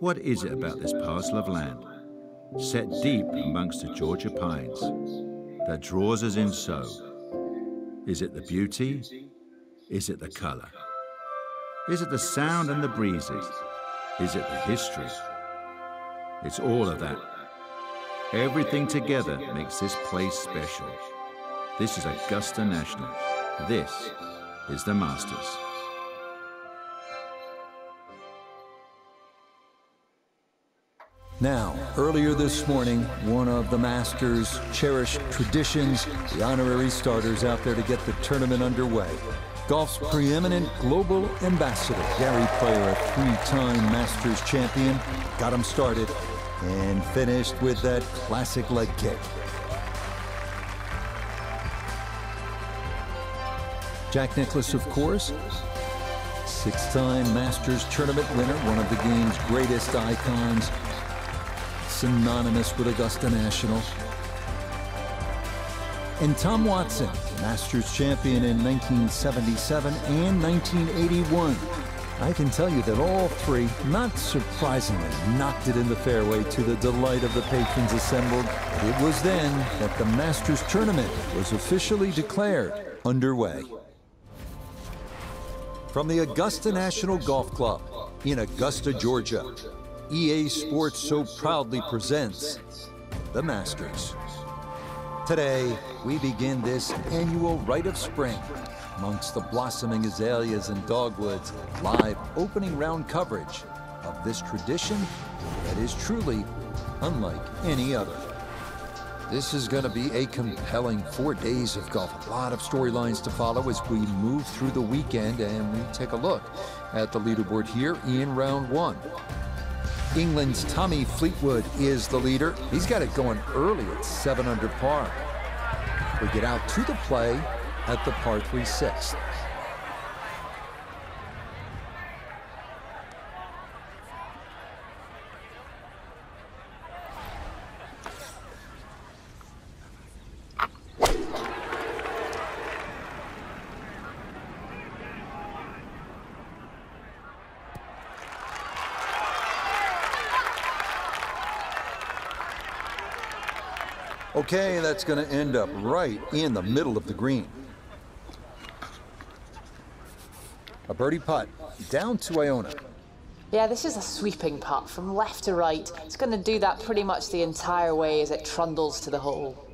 What is it about this parcel of land, set deep amongst the Georgia pines, that draws us in so? Is it the beauty? Is it the color? Is it the sound and the breezes? Is it the history? It's all of that. Everything together makes this place special. This is Augusta National. This is the Masters. Now, earlier this morning, one of the Masters' cherished traditions, the honorary starters out there to get the tournament underway. Golf's preeminent global ambassador, Gary Player, a three-time Masters champion, got him started and finished with that classic leg kick. Jack Nicklaus, of course, six-time Masters tournament winner, one of the game's greatest icons, synonymous with Augusta National. And Tom Watson, Masters champion in 1977 and 1981. I can tell you that all three, not surprisingly, knocked it in the fairway to the delight of the patrons assembled. It was then that the Masters tournament was officially declared underway. From the Augusta National Golf Club in Augusta, Georgia, EA Sports so proudly presents the Masters. Today, we begin this annual rite of spring amongst the blossoming azaleas and dogwoods, live opening round coverage of this tradition that is truly unlike any other. This is going to be a compelling four days of golf. A lot of storylines to follow as we move through the weekend and we take a look at the leaderboard here in round one. England's Tommy Fleetwood is the leader. He's got it going early at 7 under par. We get out to the play at the par 3 sixth. Okay, that's going to end up right in the middle of the green. A birdie putt down to Iona. Yeah, this is a sweeping putt from left to right. It's going to do that pretty much the entire way as it trundles to the hole.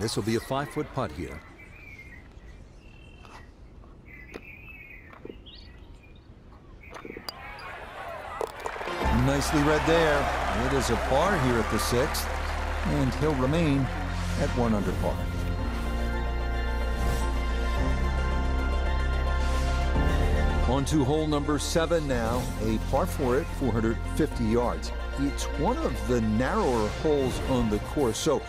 And this will be a five-foot putt here. Nicely read there. It is a par here at the sixth, and he'll remain at one under par. On to hole number seven now, a par four at 450 yards. It's one of the narrower holes on the course, so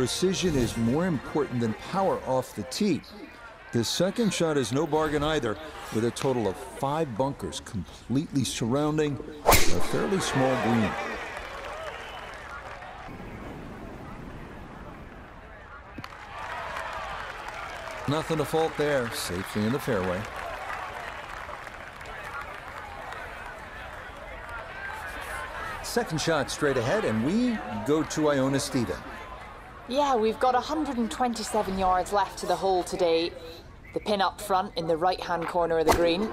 precision is more important than power off the tee. The second shot is no bargain either, with a total of five bunkers completely surrounding a fairly small green. Nothing to fault there, safely in the fairway. Second shot straight ahead, and we go to Iona Stephen. Yeah, we've got 127 yards left to the hole today. The pin up front in the right-hand corner of the green.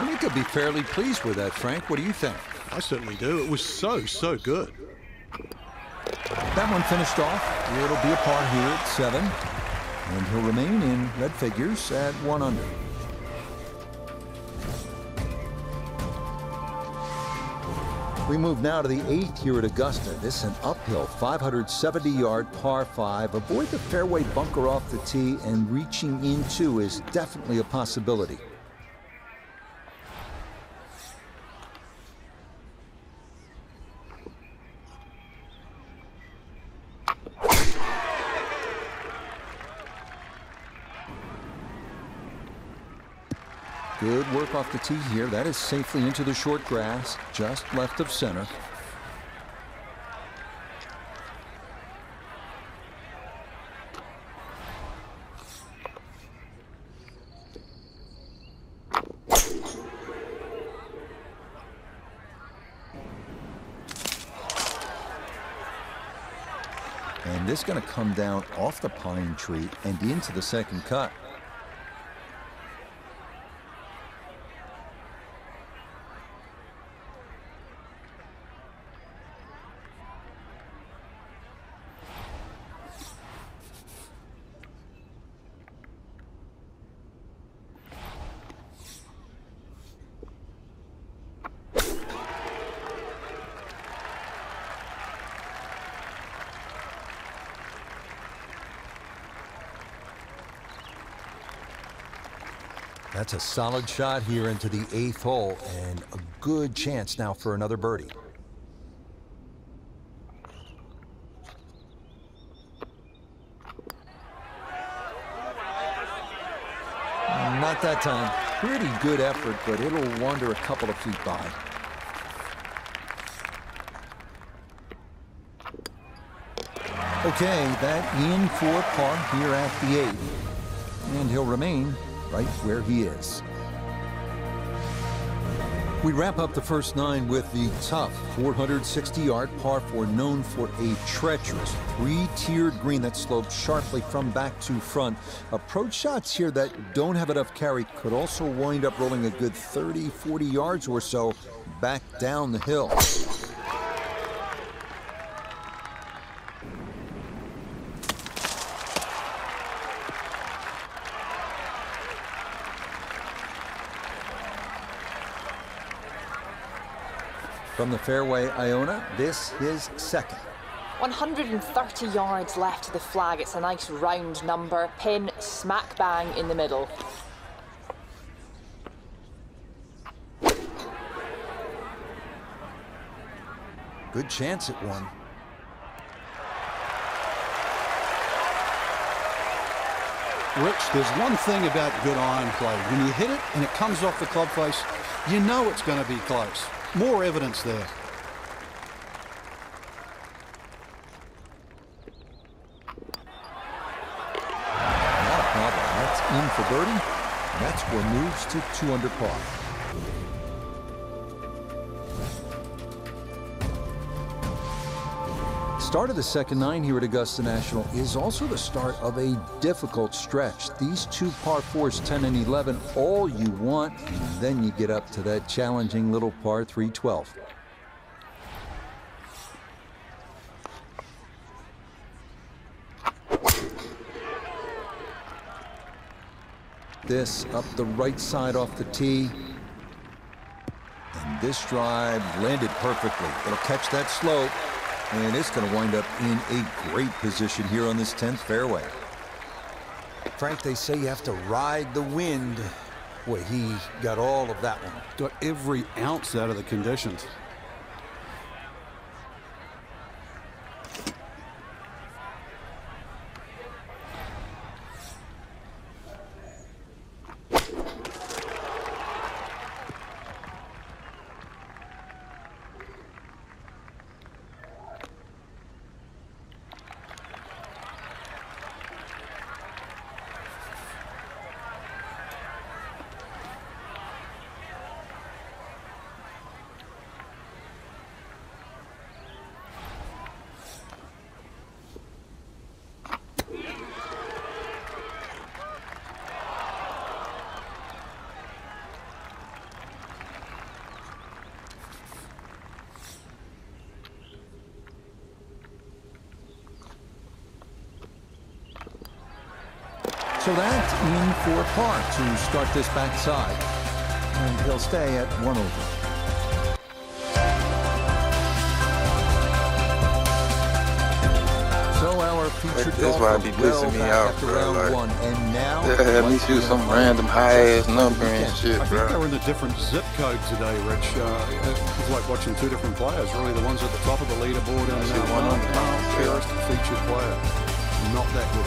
I think I'd be fairly pleased with that, Frank. What do you think? I certainly do. It was so, so good. That one finished off. It'll be a par here at seven. And he'll remain in red figures at one under. We move now to the eighth here at Augusta. This is an uphill 570-yard par 5. Avoid the fairway bunker off the tee, and reaching into is definitely a possibility. Good work off the tee here. That is safely into the short grass, just left of center. And this going to come down off the pine tree and into the second cut. That's a solid shot here into the eighth hole and a good chance now for another birdie. Not that time. Pretty good effort, but it'll wander a couple of feet by. Okay, that in for par here at the eighth. And he'll remain right where he is. We wrap up the first nine with the tough 460-yard par 4 known for a treacherous three-tiered green that slopes sharply from back to front. Approach shots here that don't have enough carry could also wind up rolling a good 30, 40 yards or so back down the hill. From the fairway, Iona, this is second. 130 yards left to the flag. It's a nice round number. Pin smack bang in the middle. Good chance at one. Rich, there's one thing about good iron play. When you hit it and it comes off the club face, you know it's going to be close. More evidence there. Not a problem. That's in for birdie. That score moves to two under par. Start of the second nine here at Augusta National is also the start of a difficult stretch. These two par fours, 10 and 11, all you want, and then you get up to that challenging little par 3, 12. This up the right side off the tee. And this drive landed perfectly. It'll catch that slope. And it's going to wind up in a great position here on this 10th fairway. Frank, they say you have to ride the wind. Boy, he got all of that one. Got every ounce out of the conditions. So that's in for par to start this backside. And he'll stay at one over. So our featured That's why it be well me out, after bro, round like- one, and now Yeah, me shoot some random high ass number and shit, I think bro. they were in a different zip code today, Rich. Uh, it was like watching two different players, really. The ones at the top of the leaderboard and uh, one on the of bottom, the yeah. fairest featured player. Not that good.